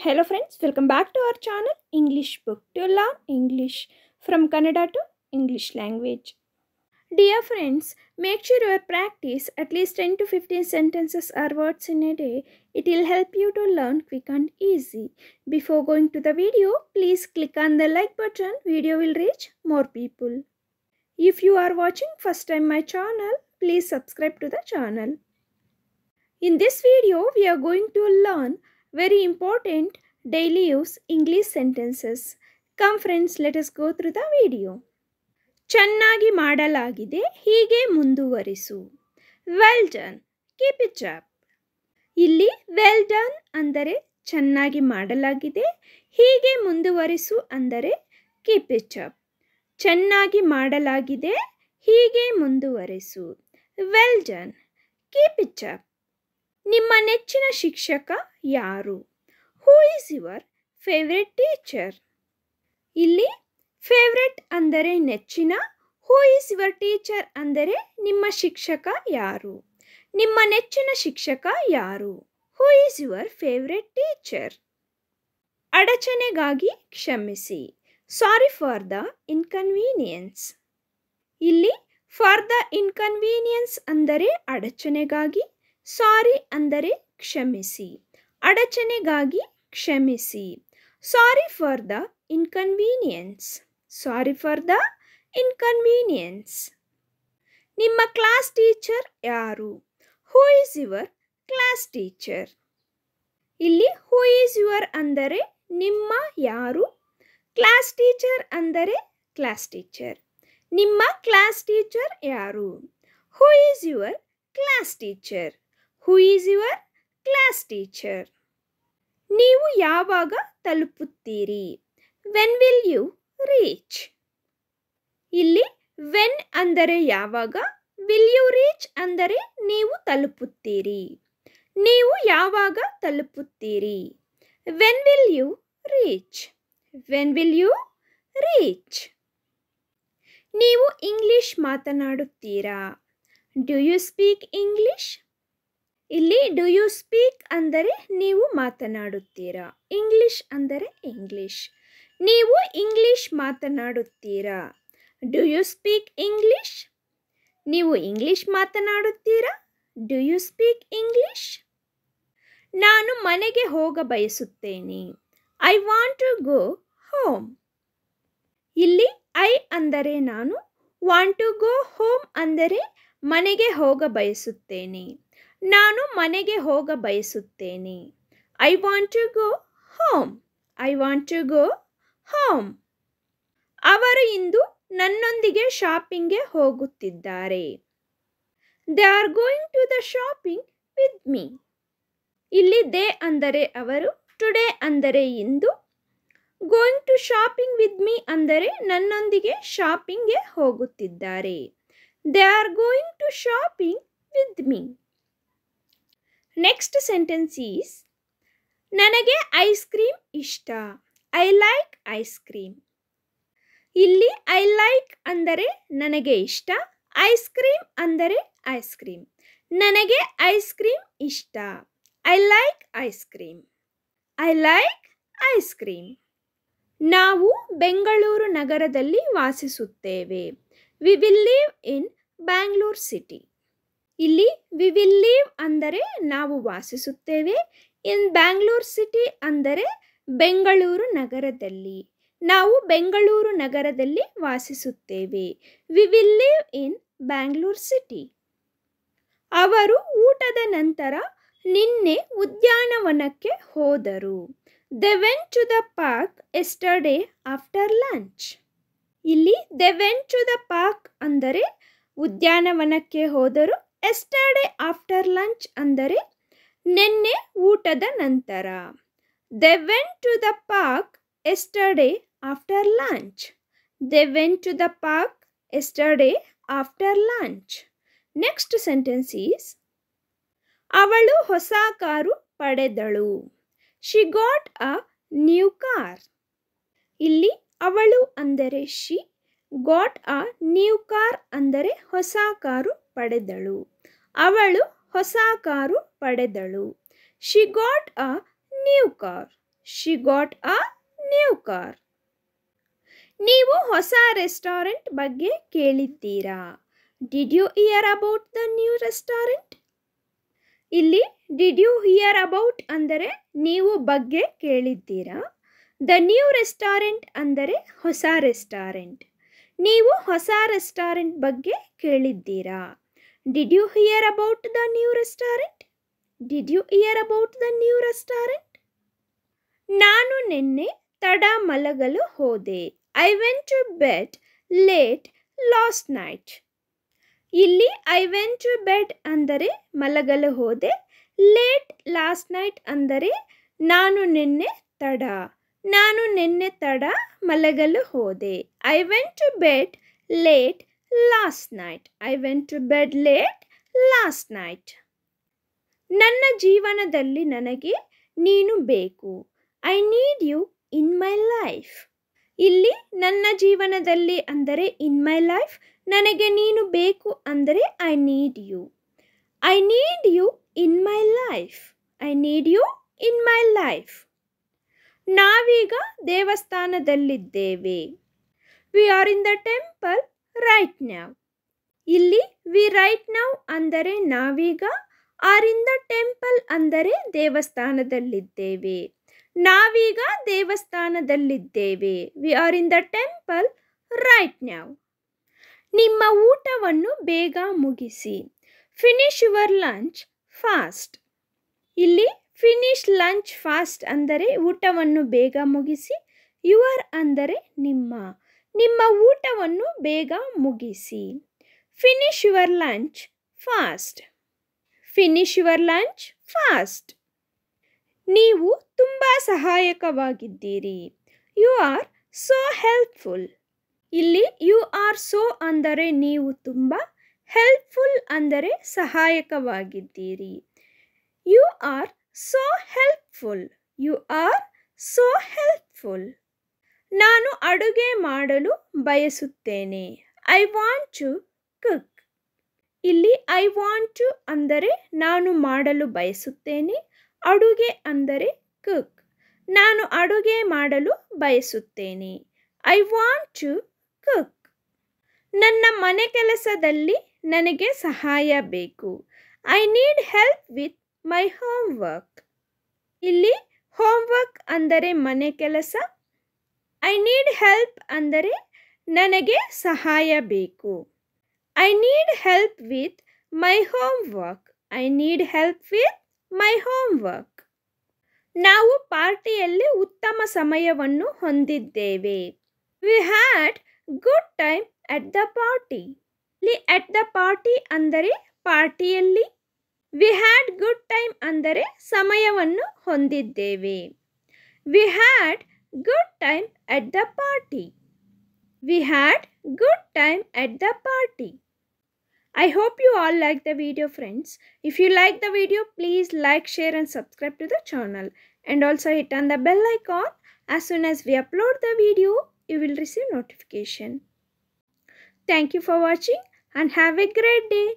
Hello friends, welcome back to our channel English Book to learn English from Kannada to English language. Dear friends, make sure you practice at least 10 to 15 sentences or words in a day. It will help you to learn quick and easy. Before going to the video, please click on the like button. Video will reach more people. If you are watching first time my channel, please subscribe to the channel. In this video, we are going to learn very important daily use English sentences. Come friends, let us go through the video. ಚೆನ್ನಾಗಿ ಮಾಡಲಾಗಿದೆ ಹೀಗೆ ಮುಂದುವರಿಸು. Well done keep it up ಇಲ್ಲಿ well done ಅಂದರೆ ಚೆನ್ನಾಗಿ ಮಾಡಲಾಗಿದೆ ಹೀಗೆ ಮುಂದುವರಿಸು ಅಂದರೆ keep it up ಚೆನ್ನಾಗಿ ಮಾಡಲಾಗಿದೆ ಹೀಗೆ ಮುಂದುವರಿಸು. Well done keep it up ನಿಮ್ಮ ನೆಚ್ಚಿನ ಶಿಕ್ಷಕ ಯಾರು? Who is your favourite teacher ಇಲ್ಲಿ ಫೇವ್ರೆಟ್ ಅಂದರೆ ನೆಚ್ಚಿನ ಹೂ ಈಸ್ ಯುವರ್ ಟೀಚರ್ ಅಂದರೆ ನಿಮ್ಮ ಶಿಕ್ಷಕ ಯಾರು? ನಿಮ್ಮ ನೆಚ್ಚಿನ ಶಿಕ್ಷಕ ಯಾರು? Who is your favourite teacher ಅಡಚಣೆಗಾಗಿ ಕ್ಷಮಿಸಿ. ಸಾರಿ ಫಾರ್ ದ ಇನ್ಕನ್ವೀನಿಯನ್ಸ್ ಇಲ್ಲಿ ಫಾರ್ ದ ಇನ್ಕನ್ವೀನಿಯನ್ಸ್ ಅಂದರೆ ಅಡಚಣೆಗಾಗಿ ಸಾರಿ ಅಂದರೆ ಕ್ಷಮಿಸಿ, ಅಡಚಣೆಗಾಗಿ ಕ್ಷಮಿಸಿ. Sorry for the inconvenience. Sorry for the inconvenience. ನಿಮ್ಮ ಕ್ಲಾಸ್ ಟೀಚರ್ ಯಾರು? Who is your class teacher ಇಲ್ಲಿ ಹೂ ಈಸ್ ಯುವರ್ ಅಂದರೆ ನಿಮ್ಮ ಯಾರು? ಕ್ಲಾಸ್ ಟೀಚರ್ ಅಂದರೆ ಕ್ಲಾಸ್ ಟೀಚರ್ ನಿಮ್ಮ ಕ್ಲಾಸ್ ಟೀಚರ್ ಯಾರು? Who is your class teacher who is your class teacher ನೀವು ಯಾವಾಗ ತಲುಪುತ್ತೀರಿ? ವೆನ್ ವಿಲ್ ಯು ರೀಚ್ ಇಲ್ಲಿ ವೆನ್ ಅಂದರೆ ಯಾವಾಗ? ವಿಲ್ ಯು ರೀಚ್ ಅಂದರೆ ನೀವು ತಲುಪುತ್ತೀರಿ. ನೀವು ಯಾವಾಗ ತಲುಪುತ್ತೀರಿ? When will you reach when will you reach ನೀವು ಇಂಗ್ಲಿಷ್ ಮಾತನಾಡುತ್ತೀರಾ? ಡು ಯು ಸ್ಪೀಕ್ ಇಂಗ್ಲಿಷ್ ಇಲ್ಲಿ ಡು ಯು ಸ್ಪೀಕ್ ಅಂದರೆ, ನೀವು ಮಾತನಾಡುತ್ತೀರಾ? ಇಂಗ್ಲಿಷ್ ಅಂದರೆ ಇಂಗ್ಲಿಷ್ ನೀವು ಇಂಗ್ಲಿಷ್ ಮಾತನಾಡುತ್ತೀರಾ? ಡು ಯು ಸ್ಪೀಕ್ ಇಂಗ್ಲಿಷ್ ನೀವು ಇಂಗ್ಲಿಷ್ ಮಾತನಾಡುತ್ತೀರಾ? ಡು ಯು ಸ್ಪೀಕ್ ಇಂಗ್ಲಿಷ್ ನಾನು ಮನೆಗೆ ಹೋಗ ಬಯಸುತ್ತೇನೆ. I want to go home ಇಲ್ಲಿ ಐ ಅಂದರೆ, ನಾನು ವಾಂಟ್ ಟು ಗೋ ಹೋಮ್ ಅಂದರೆ, ಮನೆಗೆ ಹೋಗ ಬಯಸುತ್ತೇನೆ. ನಾನು ಮನೆಗೆ ಹೋಗ ಬಯಸುತ್ತೇನೆ. I want to go home I want to go home ಅವರು ಇಂದು ನನ್ನೊಂದಿಗೆ ಶಾಪಿಂಗ್ಗೆ ಹೋಗುತ್ತಿದ್ದಾರೆ. They are going to the shopping with me ಇಲ್ಲಿ ದೇ ಅಂದರೆ ಅವರು ಟುಡೇ ಅಂದರೆ ಇಂದು. Going to shopping with me ಅಂದರೆ ನನ್ನೊಂದಿಗೆ ಶಾಪಿಂಗ್ಗೆ ಹೋಗುತ್ತಿದ್ದಾರೆ. They are going to shopping with me next sentence is ನನಗೆ ಐಸ್ ಕ್ರೀಮ್ ಇಷ್ಟ. ಐ ಲೈಕ್ ಐಸ್ ಕ್ರೀಮ್ ಇಲ್ಲಿ ಐ ಲೈಕ್ ಅಂದರೆ ನನಗೆ ಇಷ್ಟ ಐಸ್ ಕ್ರೀಮ್ ಅಂದರೆ ಐಸ್ ಕ್ರೀಮ್ ನನಗೆ ಐಸ್ ಕ್ರೀಮ್ ಇಷ್ಟ. I like ice cream I like ice cream ನಾವು ಬೆಂಗಳೂರು ನಗರದಲ್ಲಿ ವಾಸಿಸುತ್ತೇವೆ. We will live in Bangalore city ಇಲ್ಲಿ ವಿ ವಿಲ್ ಲಿವ್ ಅಂದರೆ ನಾವು ವಾಸಿಸುತ್ತೇವೆ. ಇನ್ ಬ್ಯಾಂಗ್ಳೂರ್ ಸಿಟಿ ಅಂದರೆ ಬೆಂಗಳೂರು ನಗರದಲ್ಲಿ. ನಾವು ಬೆಂಗಳೂರು ನಗರದಲ್ಲಿ ವಾಸಿಸುತ್ತೇವೆ. We will live in Bangalore city. ಅವರು ಊಟದ ನಂತರ ನಿನ್ನೆ ಉದ್ಯಾನವನಕ್ಕೆ ಹೋದರು. They to the park yesterday after lunch. ಇಲ್ಲಿ ದೆ ಟು ದ ಪಾರ್ಕ್ ಅಂದರೆ ಉದ್ಯಾನವನಕ್ಕೆ ಹೋದರು. ಎಸ್ಟರ್ಡೇ ಆಫ್ಟರ್ ಲಂಚ್ ಅಂದರೆ ನಿನ್ನೆ ಊಟದ ನಂತರ. They went to the park yesterday after lunch they went to the park yesterday after lunch next sentence is ಅವಳು ಹೊಸ car ಪಡೆದಳು. She got a new car ಇಲ್ಲಿ ಅವಳು ಅಂದರೆ she got a new car ಅಂದರೆ ಹೊಸ ಕಾರು ಪಡೆದಳು. ಅವಳು ಹೊಸ car ಪಡೆದಳು. She got a new car she got a new car ನೀವು ಹೊಸ ರೆಸ್ಟೋರೆಂಟ್ ಬಗ್ಗೆ ಕೇಳಿದ್ದೀರಾ? Did you hear about the new restaurant ಇಲ್ಲಿ ಡಿಡ್ ಯು ಹಿಯರ್ ಅಬೌಟ್ ಅಂದರೆ ನೀವು ಬಗ್ಗೆ ಕೇಳಿದ್ದೀರಾ? ದ ನ್ಯೂ ರೆಸ್ಟೋರೆಂಟ್ ಅಂದರೆ ಹೊಸ ರೆಸ್ಟೋರೆಂಟ್ ನೀವು ಹೊಸ ರೆಸ್ಟೋರೆಂಟ್ ಬಗ್ಗೆ ಕೇಳಿದ್ದೀರಾ? Did you hear about the new restaurant did you hear about the new restaurant ನಾನು ನಿನ್ನೆ ತಡ ಮಲಗಲು ಹೋದೆ. I went to bed late last night ಇಲ್ಲಿ ಐ ವೆಂಟ್ ಟು ಬೆಡ್ ಅಂದರೆ ಮಲಗಲು ಹೋದೆ. ಲೇಟ್ ಲಾಸ್ಟ್ ನೈಟ್ ಅಂದರೆ ನಾನು ನಿನ್ನೆ ತಡ. ನಾನು ನಿನ್ನೆ ತಡ ಮಲಗಲು ಹೋದೆ. I went to bed late last night I went to bed late last night ನನ್ನ ಜೀವನದಲ್ಲಿ ನನಗೆ ನೀನು ಬೇಕು. I need you in my life ಇಲ್ಲಿ ನನ್ನ ಜೀವನದಲ್ಲಿ ಅಂದರೆ ಇನ್ ಮೈ ಲೈಫ್ ನನಗೆ ನೀನು ಬೇಕು ಅಂದರೆ I need you I need you in my life I need you in my life ನಾವೀಗ ದೇವಸ್ಥಾನದಲ್ಲಿದ್ದೇವೆ. We are in the temple right now ಇಲ್ಲಿ ವಿ ರೈಟ್ ನೌ ಅಂದರೆ ನಾವೀಗ ಆರಿಂದ ಟೆಂಪಲ್ ಅಂದರೆ ದೇವಸ್ಥಾನದಲ್ಲಿದ್ದೇವೆ. ನಾವೀಗ ದೇವಸ್ಥಾನದಲ್ಲಿದ್ದೇವೆ. We are in the temple right now ನಿಮ್ಮ ಊಟವನ್ನು ಬೇಗ ಮುಗಿಸಿ. ಫಿನಿಶ್ ಯುವರ್ ಲಂಚ್ ಫಾಸ್ಟ್ ಇಲ್ಲಿ ಫಿನಿಶ್ ಲಂಚ್ ಫಾಸ್ಟ್ ಅಂದರೆ ಊಟವನ್ನು ಬೇಗ ಮುಗಿಸಿ. ಯುವರ್ ಅಂದರೆ ನಿಮ್ಮ. ನಿಮ್ಮ ಊಟವನ್ನು ಬೇಗ ಮುಗಿಸಿ. Finish your lunch fast finish your lunch fast ನೀವು ತುಂಬ ಸಹಾಯಕವಾಗಿದ್ದೀರಿ. ಯು ಆರ್ ಸೋ ಹೆಲ್ಪ್ಫುಲ್ ಇಲ್ಲಿ ಯು ಆರ್ ಸೋ ಅಂದರೆ ನೀವು ತುಂಬ ಹೆಲ್ಪ್ಫುಲ್ ಅಂದರೆ ಸಹಾಯಕವಾಗಿದ್ದೀರಿ. You are so helpful you are so helpful ನಾನು ಅಡುಗೆ ಮಾಡಲು ಬಯಸುತ್ತೇನೆ. ಐ ವಾಂಟ್ ಟು ಕುಕ್ ಇಲ್ಲಿ ಐ ವಾಂಟ್ ಟು ಅಂದರೆ ನಾನು ಮಾಡಲು ಬಯಸುತ್ತೇನೆ. ಅಡುಗೆ ಅಂದರೆ ಕುಕ್ ನಾನು ಅಡುಗೆ ಮಾಡಲು ಬಯಸುತ್ತೇನೆ. ಐ ವಾಂಟ್ ಟು ಕುಕ್ ನನ್ನ ಮನೆ ಕೆಲಸದಲ್ಲಿ ನನಗೆ ಸಹಾಯ ಬೇಕು. I need help with my homework ಇಲ್ಲಿ ಹೋಮ್ ವರ್ಕ್ ಅಂದರೆ ಮನೆ ಕೆಲಸ ಐ ನೀಡ್ ಹೆಲ್ಪ್ ಅಂದರೆ ನನಗೆ ಸಹಾಯ ಬೇಕು. I need help with my homework I need help with my homework ನಾವು ಪಾರ್ಟಿಯಲ್ಲಿ ಉತ್ತಮ ಸಮಯವನ್ನು ಹೊಂದಿದ್ದೇವೆ. We had good time at the party ಇಲ್ಲಿ ಅಟ್ ದ ಪಾರ್ಟಿ ಅಂದರೆ ಪಾರ್ಟಿಯಲ್ಲಿ. ವಿ ಹ್ಯಾಡ್ ಗುಡ್ ಟೈಮ್ ಅಂದರೆ ಸಮಯವನ್ನು ಹೊಂದಿದ್ದೇವೆ. We had good time at the party. We had good time at the party. I hope you all like the video friends. If you like the video, please like, share and subscribe to the channel. And also hit on the bell icon. As soon as we upload the video, you will receive notification. Thank you for watching and have a great day.